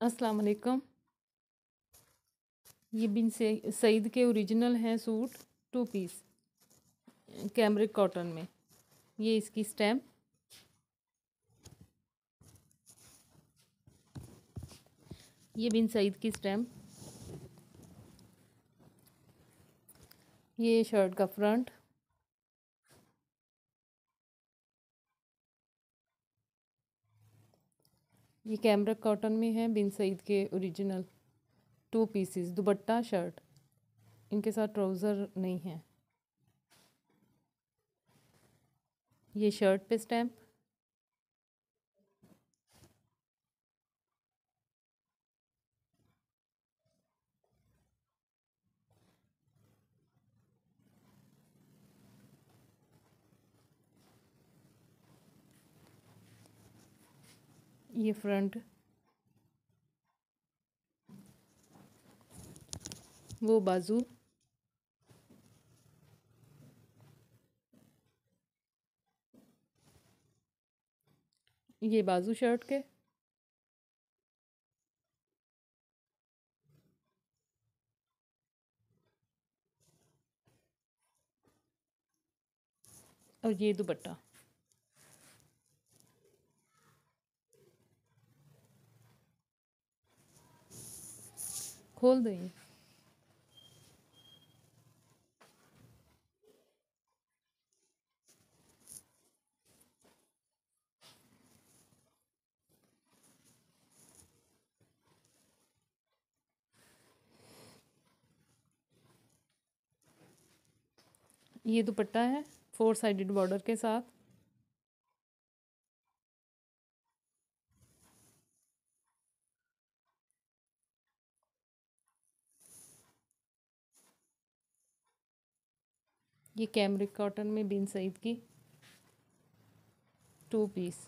अस्सलाम वालेकुम। ये बिन सईद के ओरिजिनल हैं suit two piece cambric cotton में। ये इसकी स्टैम्प। ये बिन सईद की स्टैम्प। ये शर्ट का फ्रंट। ये कैमरा कॉटन में है, बिन सईद के original two pieces dupatta shirt इनके साथ ट्राउज़र नहीं है। ये शर्ट पे स्टैम्प ये फ्रंट वो बाजू. ये बाजू शर्ट के. और ये दुपट्टा. खोल दें ये दुपट्टा है फोर साइडेड बॉर्डर के साथ। ये कैमरिक कॉटन में बिन सईद की टू पीस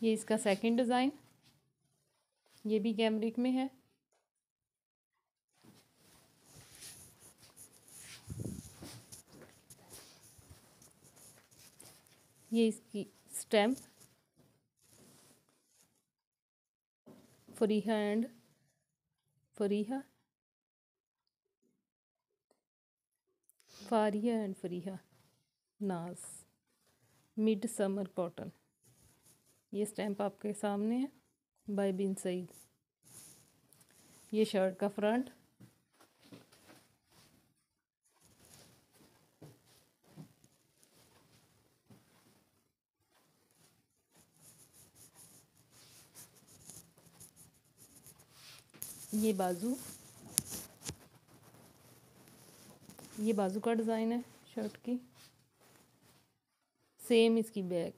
ये इसका सेकंड डिज़ाइन ये भी कैमरिक में है। ये इसकी stamp Fariha and Fariha. Fariha and Fariha Naz mid summer cotton ये स्टैम्प आपके सामने है बाय बिन सईद ये शर्ट का फ्रंट ये बाजू ये बाजू का डिज़ाइन है शर्ट की। सेम इसकी बैक।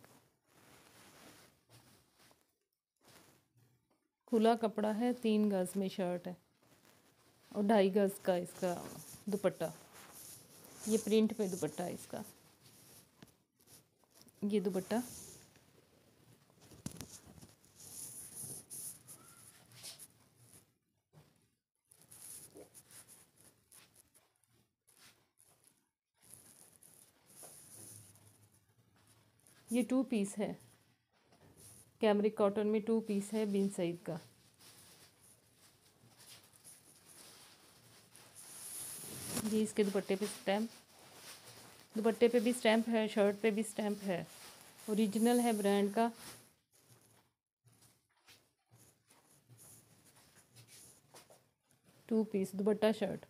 खुला कपड़ा है, तीन गज में शर्ट है और ढाई गज का इसका दुपट्टा। ये प्रिंट पे दुपट्टा है इसका। ये दुपट्टा। ये टू पीस है। कैमरिक कॉटन में टू पीस है बिन सईद का। जी, इसके दुपट्टे पे स्टैम्प दुपट्टे पे भी स्टैम्प है शर्ट पे भी स्टैम्प है। ओरिजिनल है ब्रांड का। टू पीस दुपट्टा शर्ट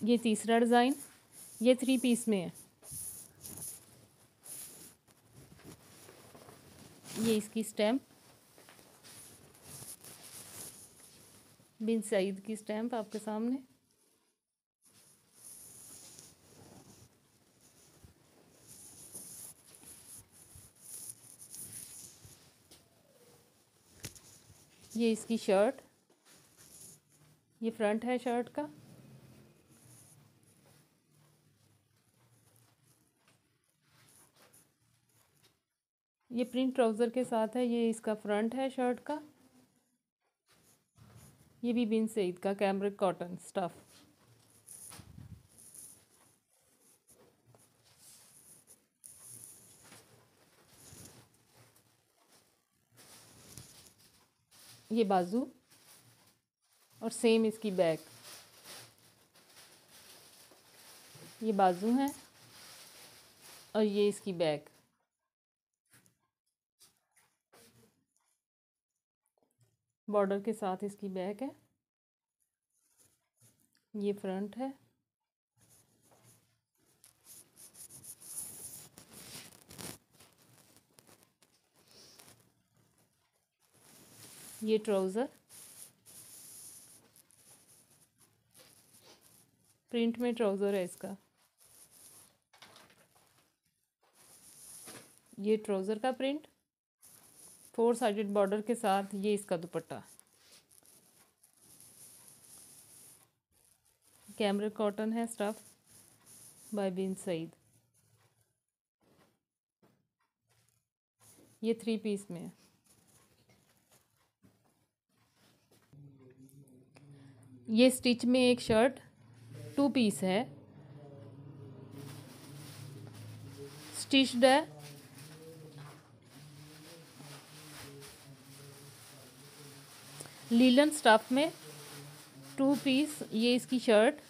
ये तीसरा डिज़ाइन, ये थ्री पीस में है। ये इसकी स्टैम्प बिन सईद की स्टैम्प आपके सामने। ये इसकी शर्ट ये फ्रंट है शर्ट का। ये प्रिंट ट्राउज़र के साथ है, ये इसका फ्रंट है शर्ट का। ये भी बिन सईद का कैमरिक कॉटन स्टफ़। ये बाजू और सेम इसकी बैक। ये बाजू हैं और ये इसकी बैक। बॉर्डर के साथ इसकी बैक है। ये फ्रंट है। ये ट्राउज़र। प्रिंट में ट्राउज़र है इसका। ये ट्राउज़र का प्रिंट। फोर साइडेड बॉर्डर के साथ ये इसका दुपट्टा। कैमरे कॉटन है, स्टफ़ बाय बिन सईद। ये थ्री पीस में है। ये स्टिच में एक शर्ट, टू पीस है। स्टिच्ड है लीलन स्टफ़ में टू पीस ये इसकी शर्ट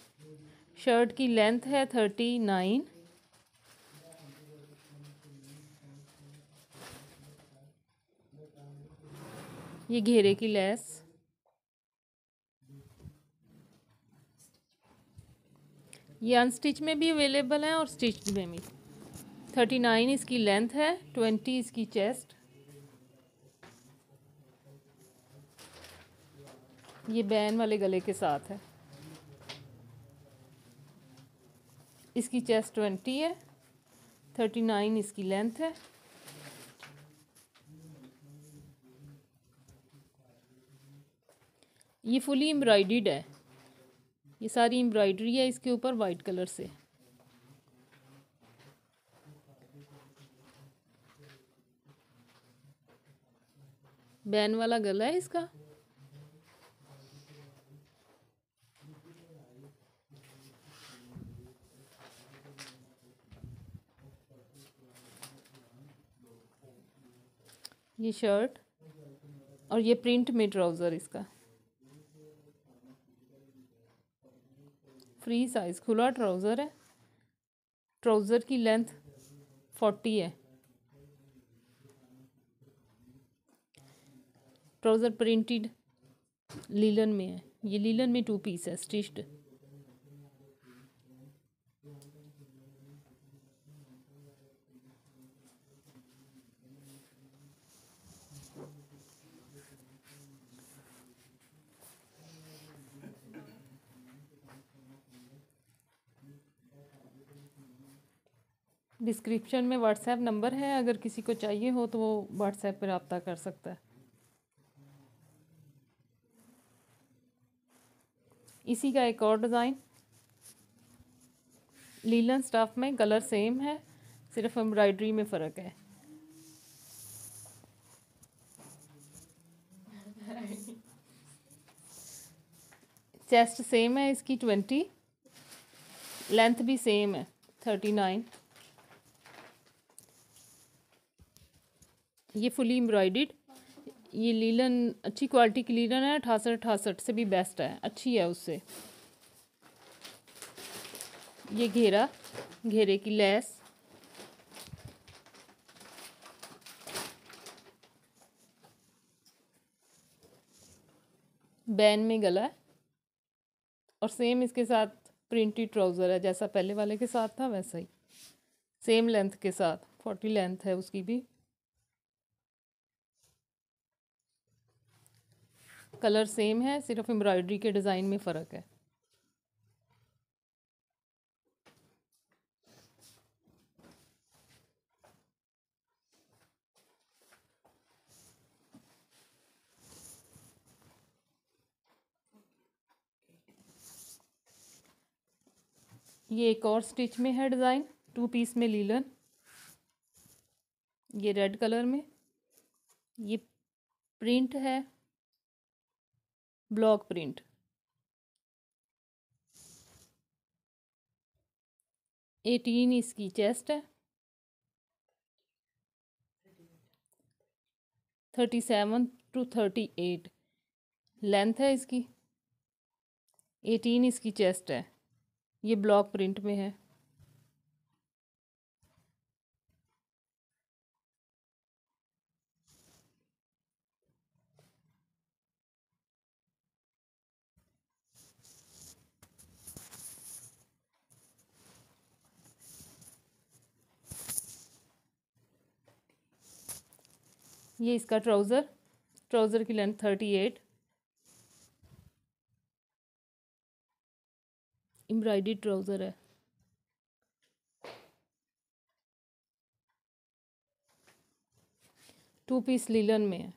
शर्ट की लेंथ है थर्टी नाइन ये घेरे की लेस ये अनस्टिच में भी अवेलेबल है और स्टिच में भी थर्टी नाइन इसकी लेंथ है ट्वेंटी इसकी चेस्ट ये बैन वाले गले के साथ है। इसकी चेस्ट ट्वेंटी है थर्टी नाइन इसकी लेंथ है। ये फुली एम्ब्रॉयड है। ये सारी एम्ब्रॉयडरी है इसके ऊपर वाइट कलर से। बैन वाला गला है इसका। ये शर्ट और ये प्रिंट में ट्राउज़र इसका। फ्री साइज़, खुला ट्राउज़र है। ट्राउज़र की लेंथ फोर्टी है। ट्राउज़र प्रिंटेड लीलन में है। ये लीलन में टू पीस है, स्टिच्ड। डिस्क्रिप्शन में व्हाट्सएप नंबर है, अगर किसी को चाहिए हो तो वो व्हाट्सएप पर रबता कर सकता है। इसी का एक और डिज़ाइन। लीलन स्टाफ में कलर सेम है, सिर्फ़ एम्ब्रॉयडरी में फ़र्क है। चेस्ट सेम है, इसकी ट्वेंटी। लेंथ भी सेम है, थर्टी नाइन। ये फुली एम्ब्रॉयड ये लीलन अच्छी क्वालिटी की लीलन है, अठासठ अठासठ से भी बेस्ट है, अच्छी है उससे। ये घेरा, घेरे की लेस। बैन में गला है। और सेम इसके साथ प्रिंटेड ट्राउज़र है, जैसा पहले वाले के साथ था, वैसा ही। सेम लेंथ के साथ फोर्टी लेंथ है उसकी भी। कलर सेम है, सिर्फ़ एम्ब्रॉयडरी के डिज़ाइन में फ़र्क है। ये एक और स्टिच में है डिज़ाइन, टू पीस में लीलन। ये रेड कलर में। ये प्रिंट है। Block print. एटीन इसकी चेस्ट। है thirty seven to thirty eight. Length है इसकी। एटीन इसकी चेस्ट है। ये ब्लॉक प्रिंट में है। ये इसका ट्राउज़र ट्राउज़र की length thirty eight. Embroidery trouser है। टू पीस लीलन में है।